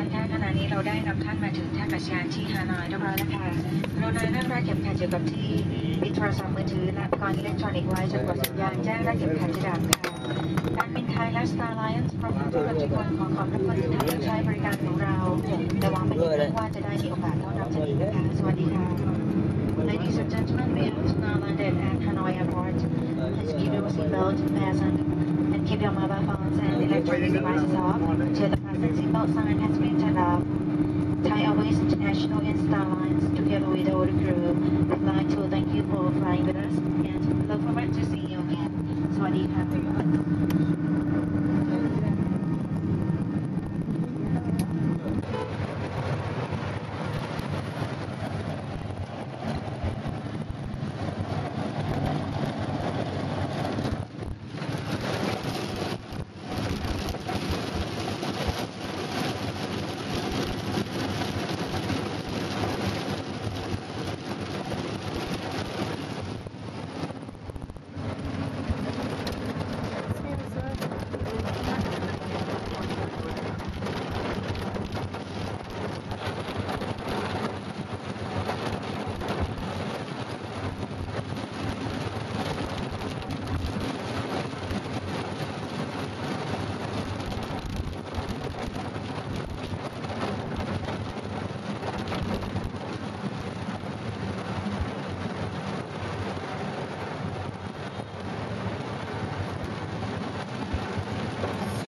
รัฐคะขณะนี้เราได้นำท่านมาถึงท่าอากาศยานที่ฮานอยเรียบร้อยแล้วค่ะเราณานั่งรัเก็บขัดเกี่ยวกับที่มีโทรศัพท์มือถือและอุปกรณ์อิเล็กทรอนิกส์ไว้จนกว่าสัญญาณแจ้งรัดเก็บขัดจะดับค่ะการบินไทยและสตาร์ไลน์พร้อมทุกคนกขอขอบพระคุณที่ท่านเลือกใช้บริการของเราแต่หวังเป็นอย่างยิ่งว่าจะได้มีโอกาสต้อนรับท่านอีกนะะสวัสดีค่ะ Ladies and gentlemen, we have now landed at Hanoi Airport. Please keep your seatbelt fastened. Keep your mobile phones and electronic devices off till the passing seatbelt sign has been turned off. Thai Airways International and Starlines, together with all the crew, would like to thank you for flying with us and look forward to seeing you again. สวัสดีค่ะ